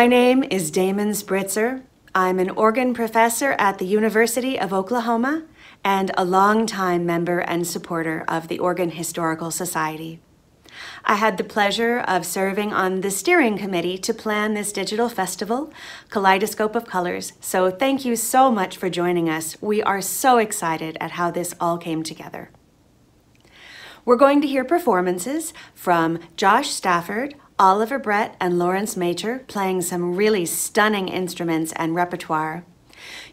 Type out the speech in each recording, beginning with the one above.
My name is Damon Spritzer. I'm an organ professor at the University of Oklahoma and a longtime member and supporter of the Organ Historical Society. I had the pleasure of serving on the steering committee to plan this digital festival, Kaleidoscope of Colors, so thank you so much for joining us. We are so excited at how this all came together. We're going to hear performances from Josh Stafford, Oliver Brett, and Lawrence Major playing some really stunning instruments and repertoire.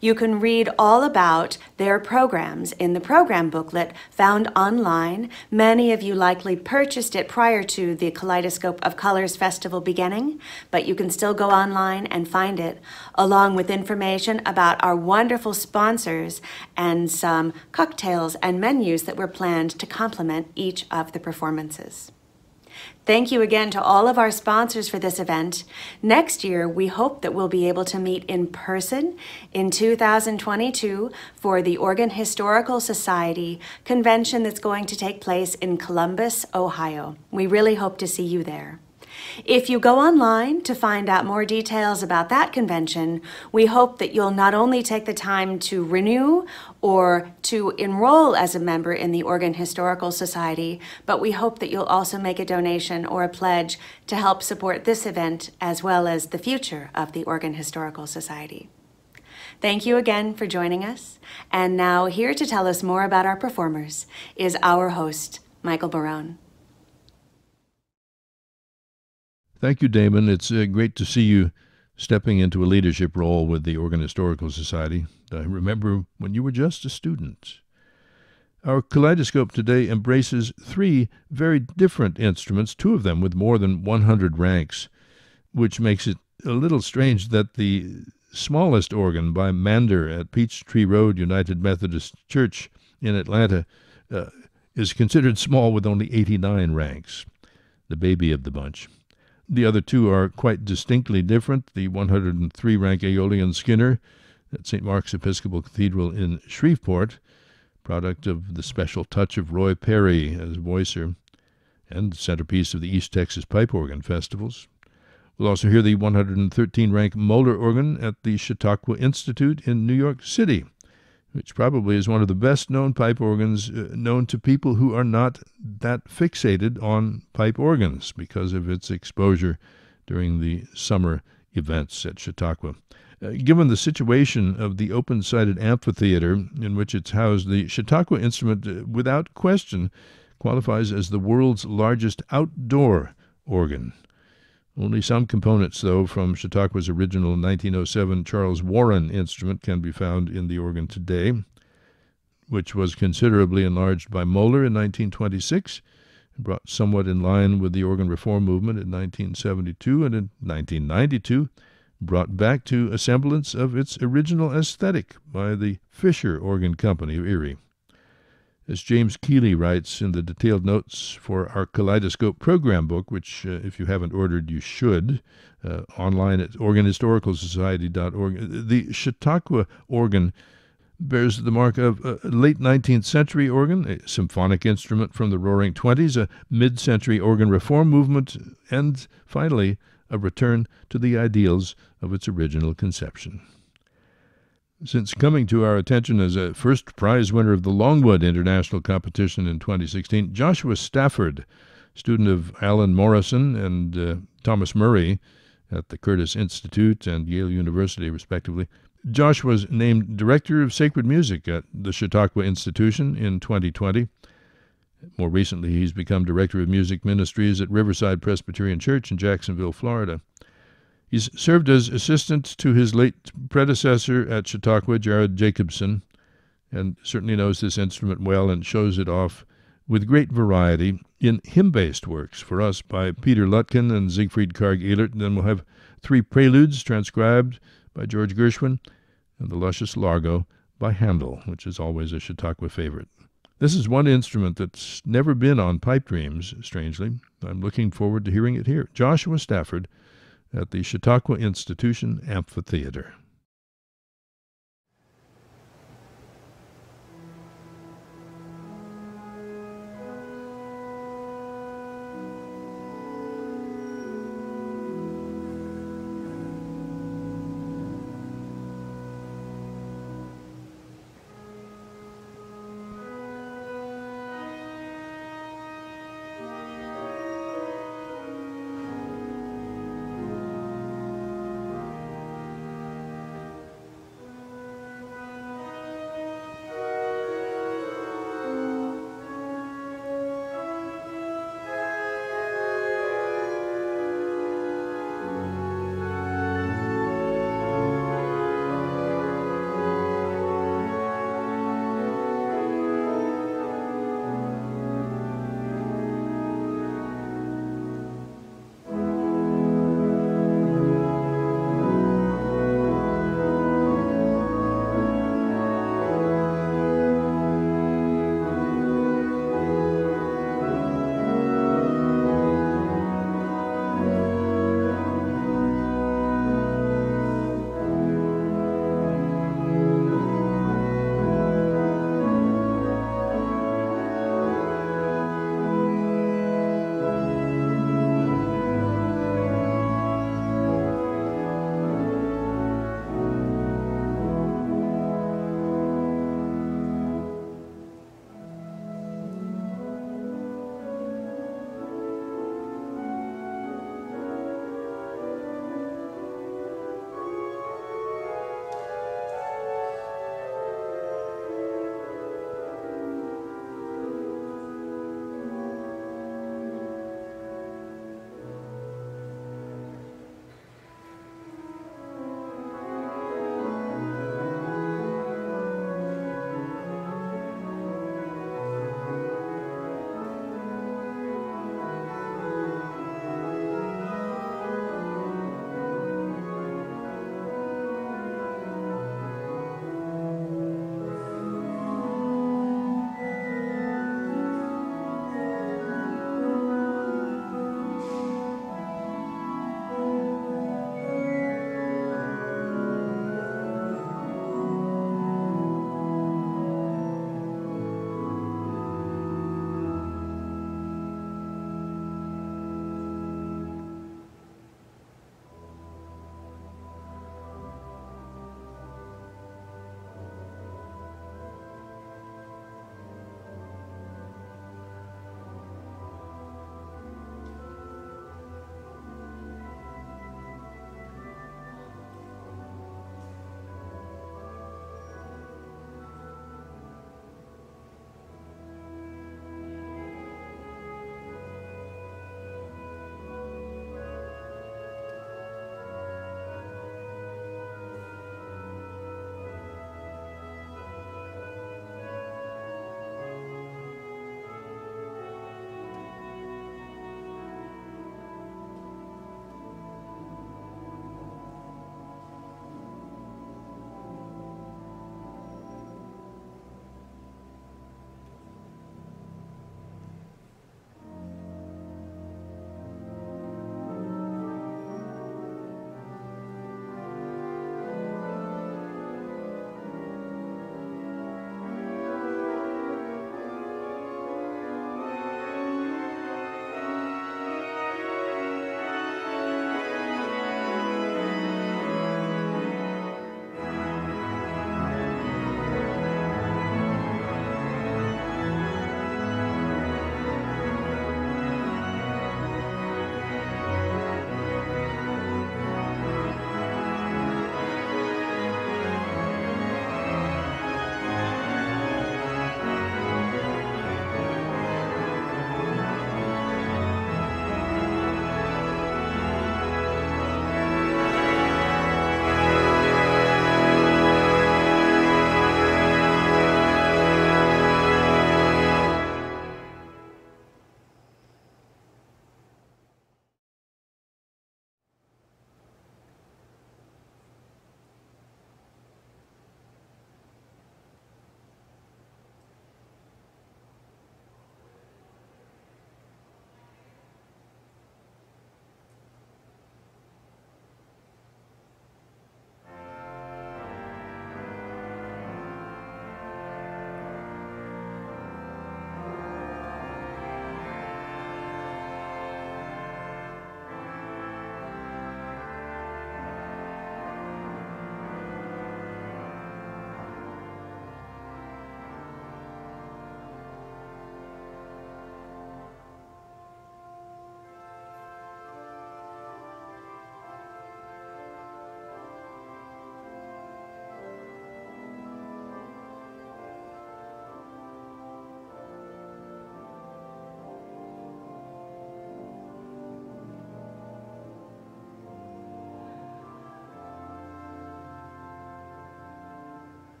You can read all about their programs in the program booklet found online. Many of you likely purchased it prior to the Kaleidoscope of Colors Festival beginning, but you can still go online and find it, along with information about our wonderful sponsors and some cocktails and menus that were planned to complement each of the performances. Thank you again to all of our sponsors for this event. Next year, we hope that we'll be able to meet in person in 2022 for the Organ Historical Society convention that's going to take place in Columbus, Ohio. We really hope to see you there. If you go online to find out more details about that convention, we hope that you'll not only take the time to renew or to enroll as a member in the Organ Historical Society, but we hope that you'll also make a donation or a pledge to help support this event as well as the future of the Organ Historical Society. Thank you again for joining us. And now, here to tell us more about our performers is our host, Michael Barone. Thank you, Damon. It's uh, great to see you stepping into a leadership role with the Organ Historical Society. I remember when you were just a student. Our kaleidoscope today embraces three very different instruments, two of them with more than 100 ranks, which makes it a little strange that the smallest organ by Mander at Peachtree Road United Methodist Church in Atlanta uh, is considered small with only 89 ranks, the baby of the bunch. The other two are quite distinctly different. The 103 rank Aeolian Skinner at St. Mark's Episcopal Cathedral in Shreveport, product of the special touch of Roy Perry as voicer, and centerpiece of the East Texas Pipe Organ Festivals. We'll also hear the 113 rank Moeller organ at the Chautauqua Institute in New York City which probably is one of the best known pipe organs uh, known to people who are not that fixated on pipe organs because of its exposure during the summer events at Chautauqua. Uh, given the situation of the open sided amphitheater in which it's housed, the Chautauqua instrument, uh, without question, qualifies as the world's largest outdoor organ. Only some components, though, from Chautauqua's original 1907 Charles Warren instrument can be found in the organ today, which was considerably enlarged by Moeller in 1926 and brought somewhat in line with the organ reform movement in 1972 and in 1992 brought back to a semblance of its original aesthetic by the Fisher Organ Company of Erie. As James Keeley writes in the detailed notes for our Kaleidoscope program book, which, uh, if you haven't ordered, you should, uh, online at organhistoricalsociety.org, the Chautauqua organ bears the mark of a late 19th century organ, a symphonic instrument from the Roaring Twenties, a mid century organ reform movement, and finally, a return to the ideals of its original conception. Since coming to our attention as a first prize winner of the Longwood International Competition in 2016, Joshua Stafford, student of Alan Morrison and uh, Thomas Murray at the Curtis Institute and Yale University, respectively, Josh was named Director of Sacred Music at the Chautauqua Institution in 2020. More recently, he's become Director of Music Ministries at Riverside Presbyterian Church in Jacksonville, Florida. He's served as assistant to his late predecessor at Chautauqua, Jared Jacobson, and certainly knows this instrument well and shows it off with great variety in hymn based works for us by Peter Lutkin and Sigfrid Karg-Elert. And then we'll have three preludes transcribed by George Gershwin and the luscious Largo by Handel, which is always a Chautauqua favorite. This is one instrument that's never been on Pipe Dreams, strangely. I'm looking forward to hearing it here. Joshua Stafford at the Chautauqua Institution Amphitheater.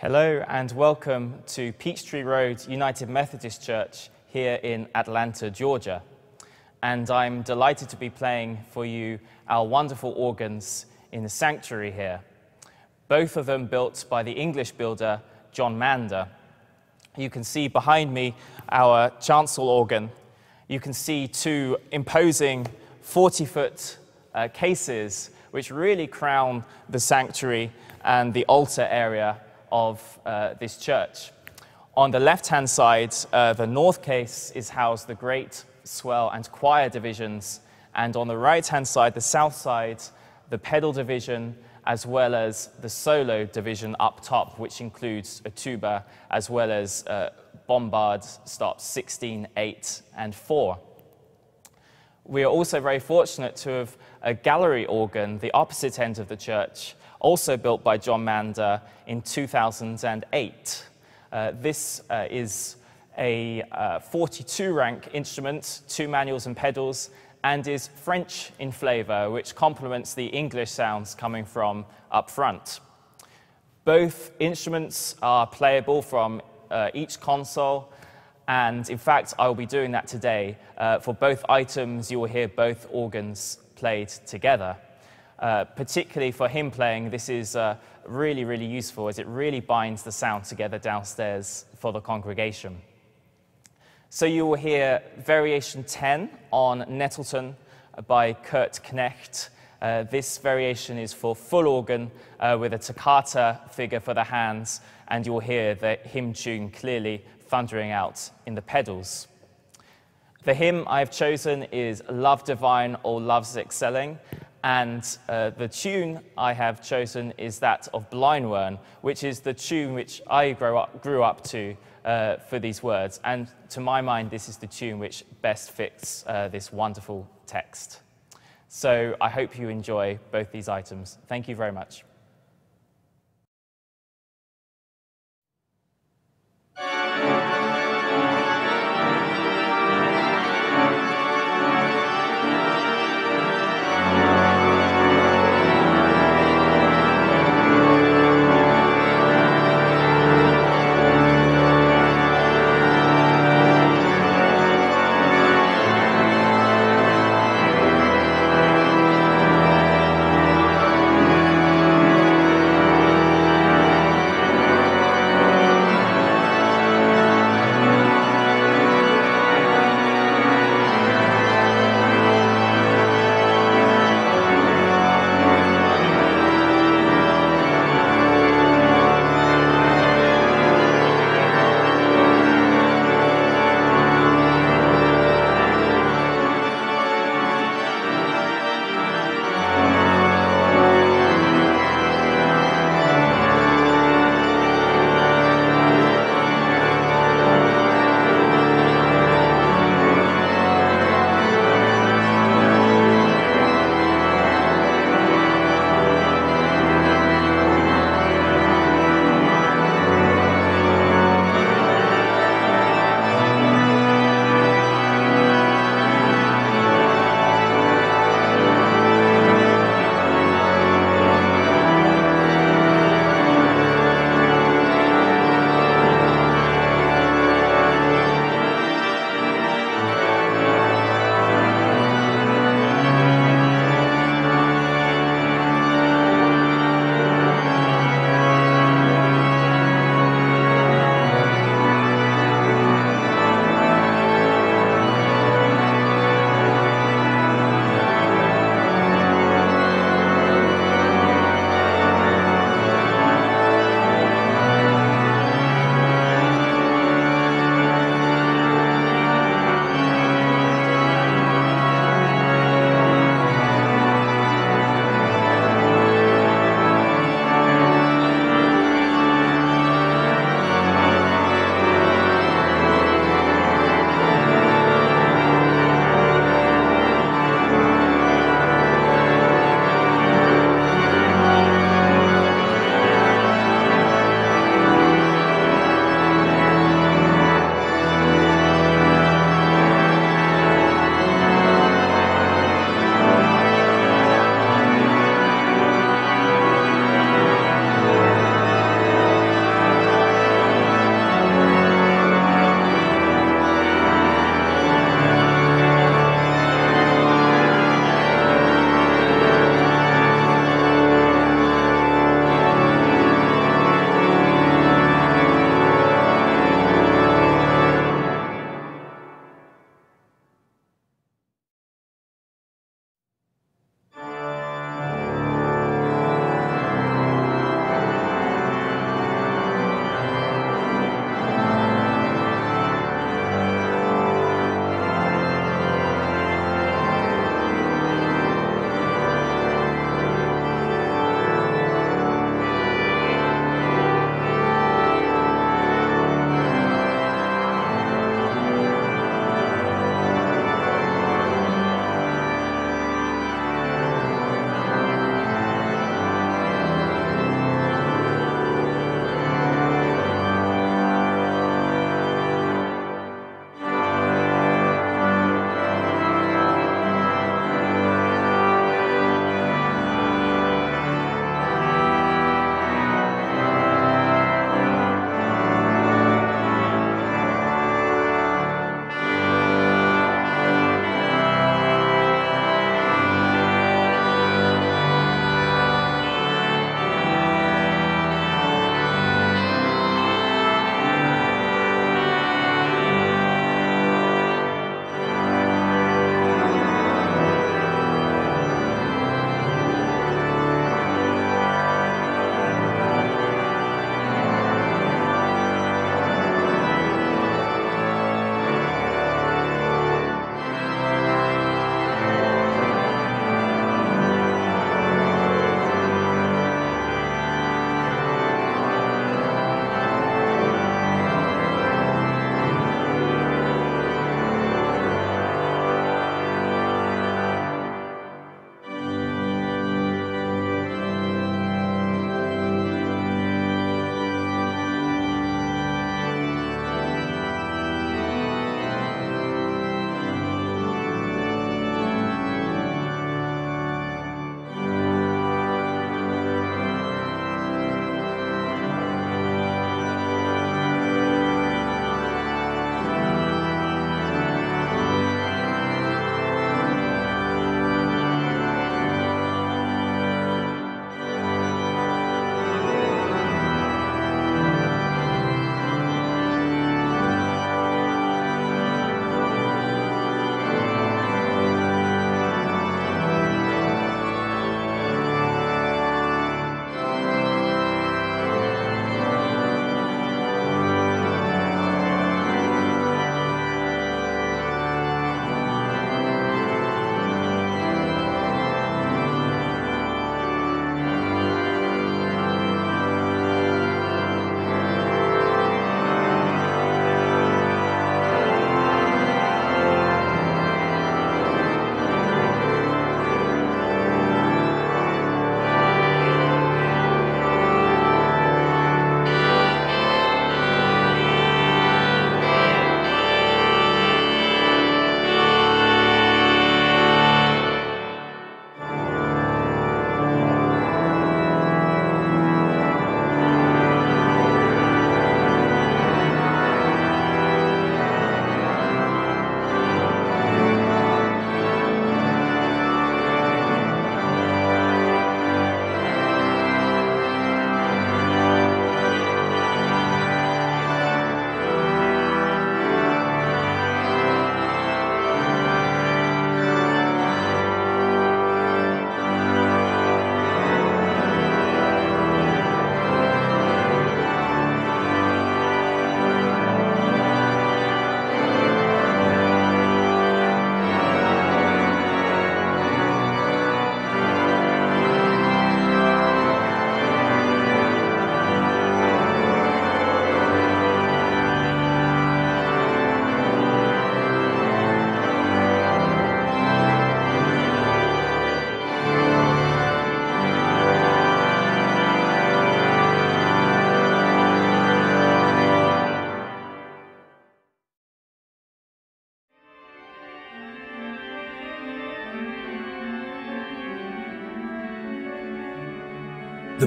Hello and welcome to Peachtree Road United Methodist Church here in Atlanta, Georgia. And I'm delighted to be playing for you our wonderful organs in the sanctuary here. Both of them built by the English builder John Mander. You can see behind me our chancel organ. You can see two imposing 40 foot uh, cases which really crown the sanctuary and the altar area of uh, this church. On the left hand side, uh, the north case is housed the great, swell, and choir divisions, and on the right hand side, the south side, the pedal division, as well as the solo division up top, which includes a tuba, as well as uh, bombard stops 16, 8, and 4. We are also very fortunate to have a gallery organ, the opposite end of the church, also built by John Mander in 2008. Uh, this uh, is a uh, 42 rank instrument, two manuals and pedals, and is French in flavor, which complements the English sounds coming from up front. Both instruments are playable from uh, each console, and in fact, I will be doing that today. Uh, for both items, you will hear both organs played together. Uh, particularly for hymn playing, this is uh, really, really useful as it really binds the sound together downstairs for the congregation. So you will hear variation 10 on Nettleton by Kurt Knecht. Uh, this variation is for full organ uh, with a toccata figure for the hands, and you'll hear the hymn tune clearly thundering out in the pedals. The hymn I've chosen is Love Divine All Loves Excelling, and uh, the tune I have chosen is that of Blaenwern, which is the tune which I up, grew up to uh, for these words. And to my mind, this is the tune which best fits uh, this wonderful text. So I hope you enjoy both these items. Thank you very much.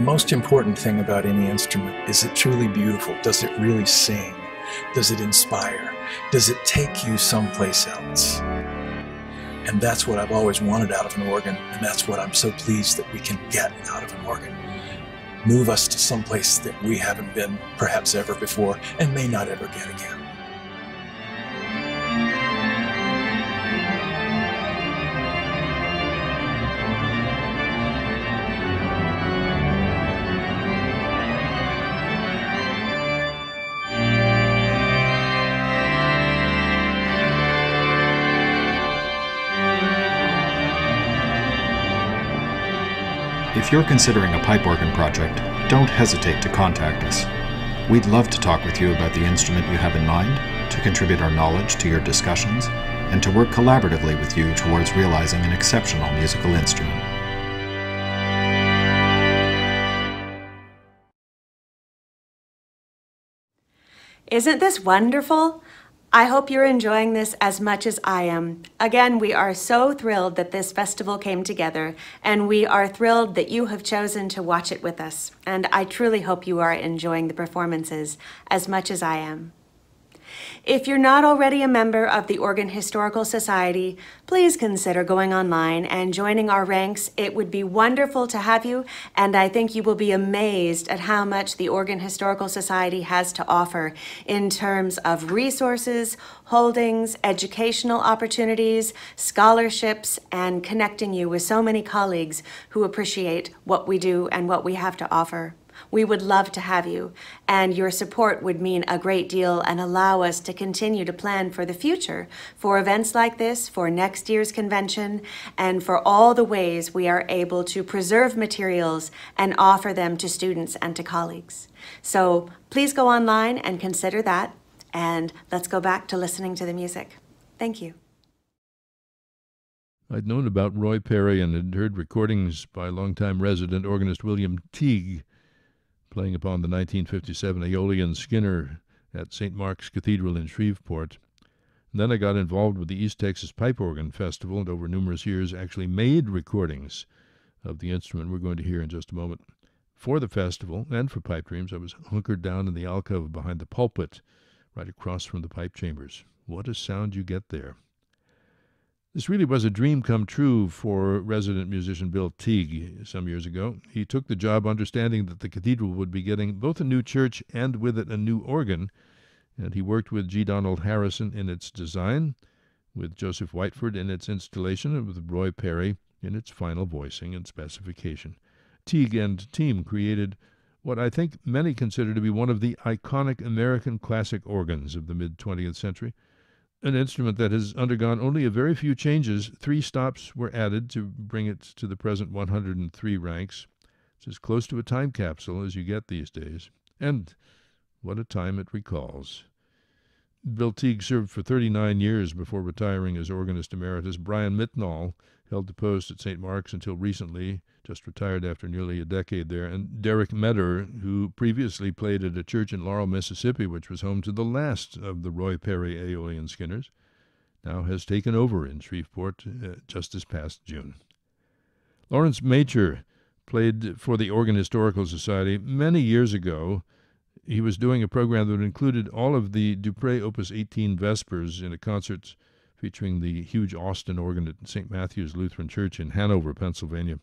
Most important thing about any instrument is it truly beautiful? Does it really sing? Does it inspire? Does it take you someplace else? And that's what I've always wanted out of an organ, and that's what I'm so pleased that we can get out of an organ. Move us to someplace that we haven't been perhaps ever before and may not ever get again. You're considering a pipe organ project, don't hesitate to contact us. We'd love to talk with you about the instrument you have in mind, to contribute our knowledge to your discussions, and to work collaboratively with you towards realizing an exceptional musical instrument. Isn't this wonderful? I hope you're enjoying this as much as I am. Again, we are so thrilled that this festival came together, and we are thrilled that you have chosen to watch it with us. And I truly hope you are enjoying the performances as much as I am. If you're not already a member of the Organ Historical Society, please consider going online and joining our ranks. It would be wonderful to have you, and I think you will be amazed at how much the Organ Historical Society has to offer in terms of resources, holdings, educational opportunities, scholarships, and connecting you with so many colleagues who appreciate what we do and what we have to offer. We would love to have you, and your support would mean a great deal and allow us to continue to plan for the future, for events like this, for next year's convention, and for all the ways we are able to preserve materials and offer them to students and to colleagues. So please go online and consider that, and let's go back to listening to the music. Thank you. I'd known about Roy Perry and had heard recordings by longtime resident organist William Teague playing upon the 1957 Aeolian Skinner at St. Mark's Cathedral in Shreveport. And then I got involved with the East Texas Pipe Organ Festival and over numerous years actually made recordings of the instrument we're going to hear in just a moment. For the festival and for Pipe Dreams, I was hunkered down in the alcove behind the pulpit, right across from the pipe chambers. What a sound you get there! This really was a dream come true for resident musician Bill Teague some years ago. He took the job understanding that the cathedral would be getting both a new church and with it a new organ, and he worked with G. Donald Harrison in its design, with Joseph Whiteford in its installation, and with Roy Perry in its final voicing and specification. Teague and team created what I think many consider to be one of the iconic American classic organs of the mid 20th century an instrument that has undergone only a very few changes. Three stops were added to bring it to the present 103 ranks. It's as close to a time capsule as you get these days. And what a time it recalls. Bill Teague served for 39 years before retiring as organist emeritus. Brian Mitnall held the post at St. Mark's until recently, just retired after nearly a decade there. And Derek Meador, who previously played at a church in Laurel, Mississippi, which was home to the last of the Roy Perry Aeolian Skinners, now has taken over in Shreveport uh, just this past June. Lorenz Maycher played for the Organ Historical Society many years ago he was doing a program that included all of the Dupré Opus 18 Vespers in a concert featuring the huge Austin organ at St. Matthew's Lutheran Church in Hanover, Pennsylvania.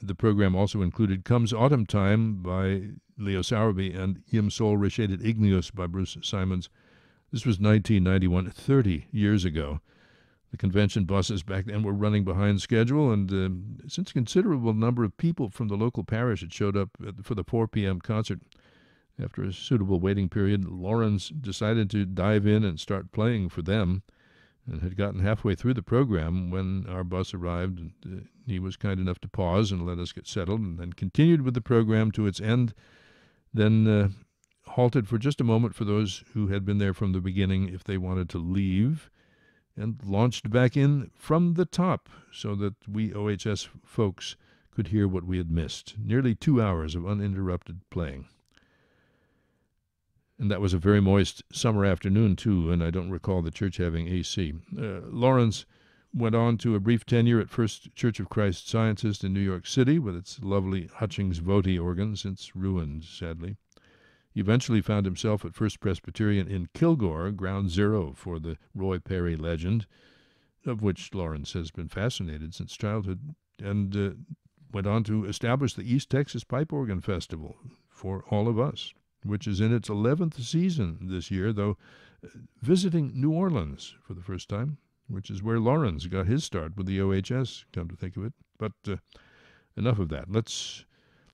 The program also included Comes Autumn Time by Leo Sowerby and Iam Sol Recedit Igneus by Bruce Simonds. This was 1991, 30 years ago. The convention buses back then were running behind schedule, and uh, since a considerable number of people from the local parish had showed up for the 4 p.m. concert, after a suitable waiting period, Lorenz decided to dive in and start playing for them and had gotten halfway through the program when our bus arrived. And, uh, he was kind enough to pause and let us get settled and then continued with the program to its end, then uh, halted for just a moment for those who had been there from the beginning if they wanted to leave, and launched back in from the top so that we OHS folks could hear what we had missed. Nearly two hours of uninterrupted playing. And that was a very moist summer afternoon, too, and I don't recall the church having AC. Uh, Lorenz went on to a brief tenure at First Church of Christ Scientist in New York City with its lovely Hutchings Votey organ, since ruined, sadly. He eventually found himself at First Presbyterian in Kilgore, ground zero for the Roy Perry legend, of which Lorenz has been fascinated since childhood, and uh, went on to establish the East Texas Pipe Organ Festival for all of us, which is in its 11th season this year, though uh, visiting New Orleans for the first time, which is where Lorenz got his start with the OHS, come to think of it. But uh, enough of that. Let's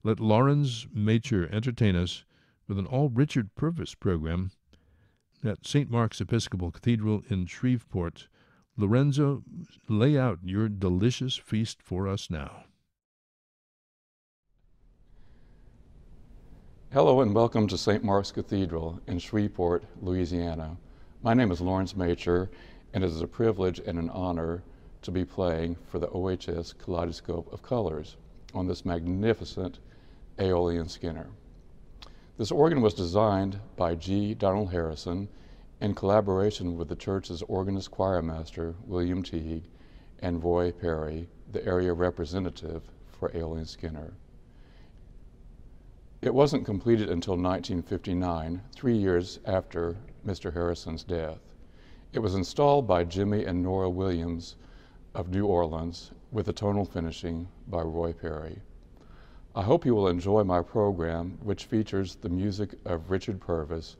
let Lorenz Maycher entertain us with an all Richard Purvis program at St. Mark's Episcopal Cathedral in Shreveport. Lorenzo, lay out your delicious feast for us now. Hello and welcome to St. Mark's Cathedral in Shreveport, Louisiana. My name is Lorenz Maycher, and it is a privilege and an honor to be playing for the OHS Kaleidoscope of Colors on this magnificent Aeolian Skinner. This organ was designed by G. Donald Harrison in collaboration with the church's organist choir master, William Teague, and Roy Perry, the area representative for Aeolian Skinner. It wasn't completed until 1959, three years after Mr. Harrison's death. It was installed by Jimmy and Nora Williams of New Orleans with a tonal finishing by Roy Perry. I hope you will enjoy my program, which features the music of Richard Purvis.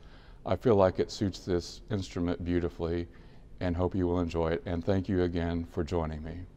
I feel like it suits this instrument beautifully and hope you will enjoy it. And thank you again for joining me.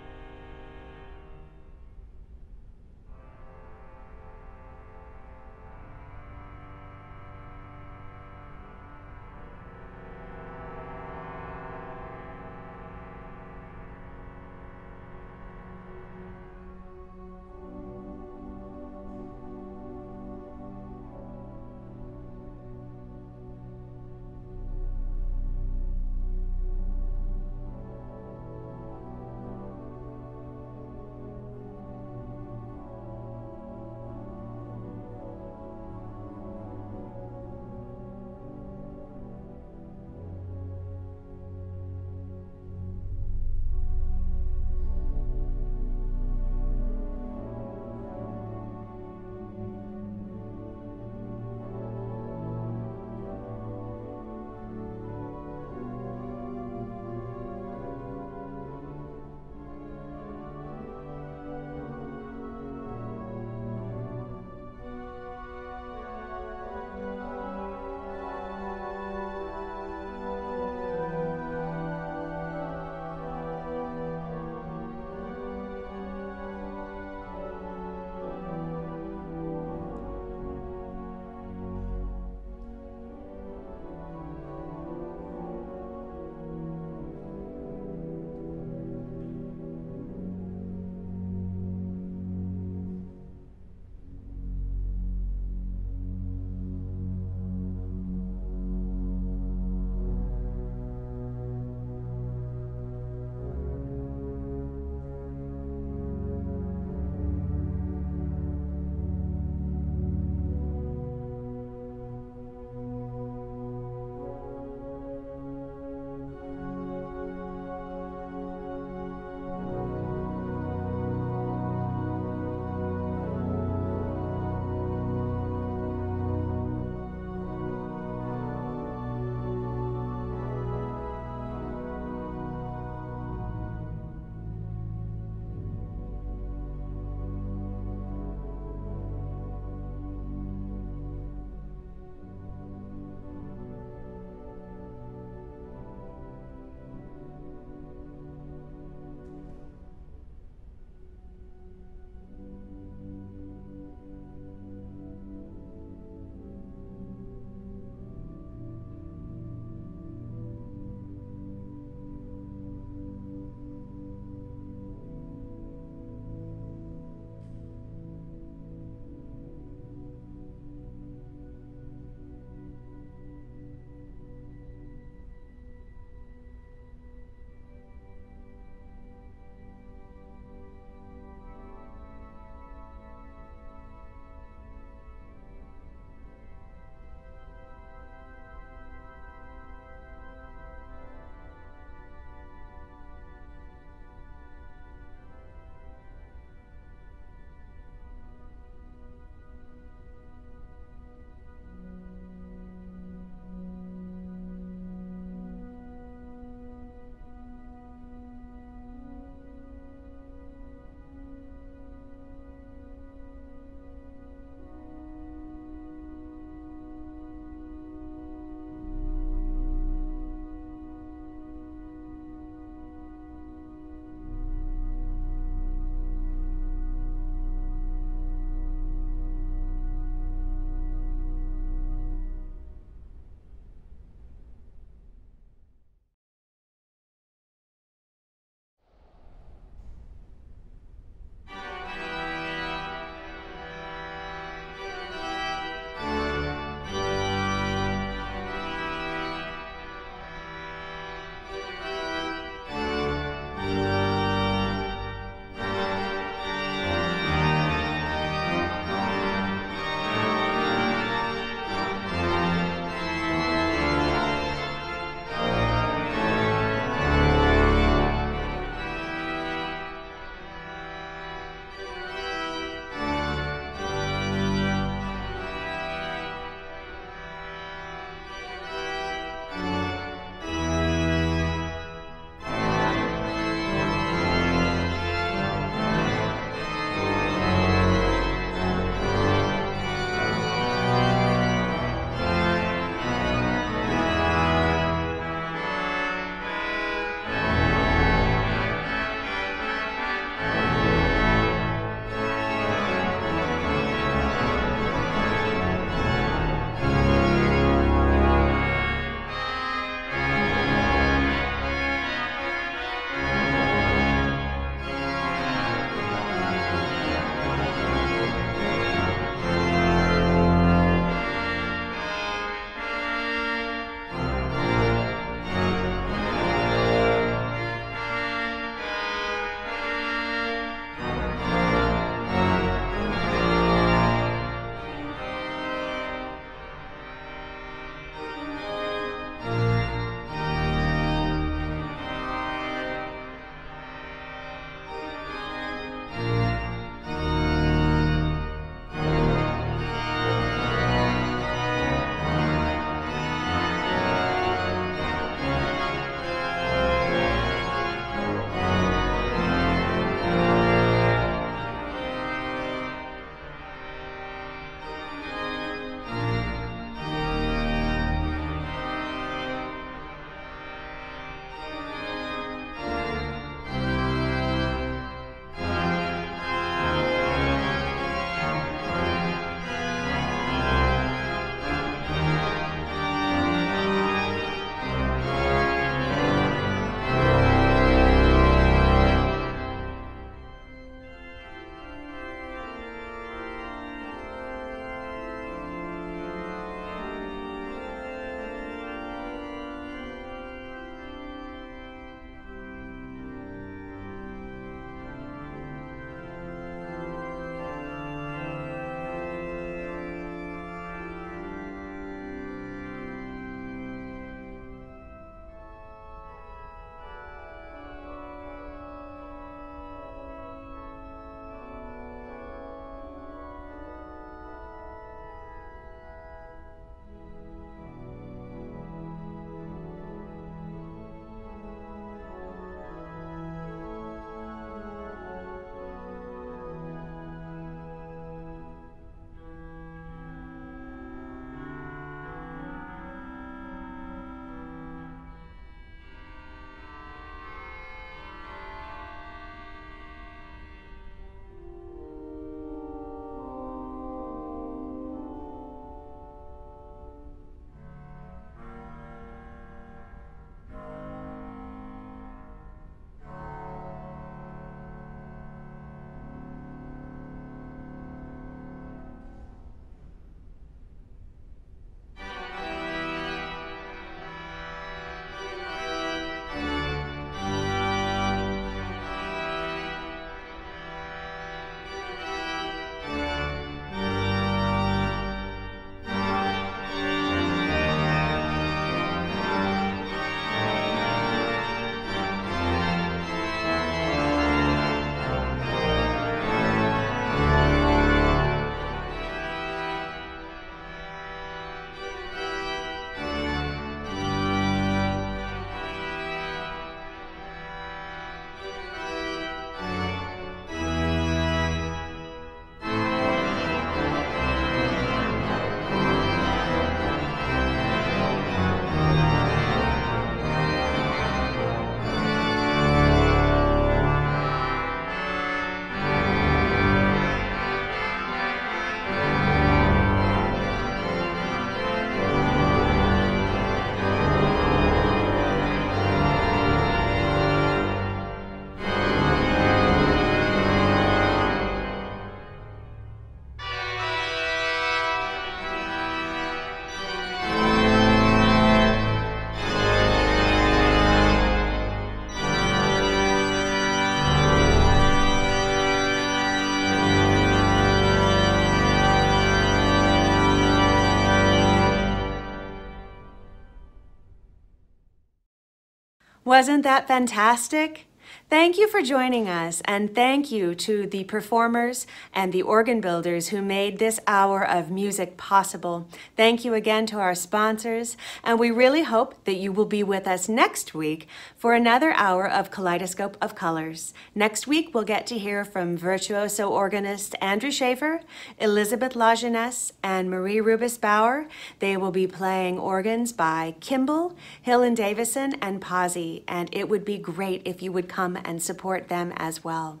Wasn't that fantastic? Thank you for joining us, and thank you to the performers and the organ builders who made this hour of music possible. Thank you again to our sponsors, and we really hope that you will be with us next week for another hour of Kaleidoscope of Colors. Next week, we'll get to hear from virtuoso organist Andrew Schaefer, Elizabeth Lajeunesse, and Marie Rubis Bauer. They will be playing organs by Kimball, Hill and Davison, and Pasi, and it would be great if you would come and support them as well.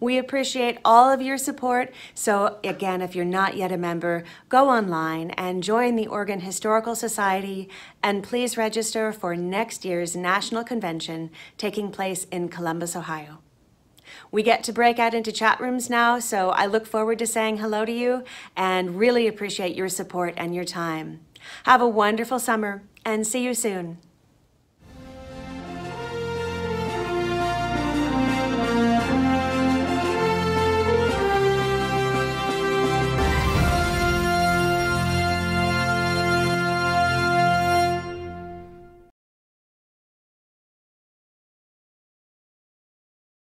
We appreciate all of your support. So, again, if you're not yet a member, go online and join the Organ Historical Society and please register for next year's National Convention taking place in Columbus, Ohio. We get to break out into chat rooms now, so I look forward to saying hello to you and really appreciate your support and your time. Have a wonderful summer and see you soon.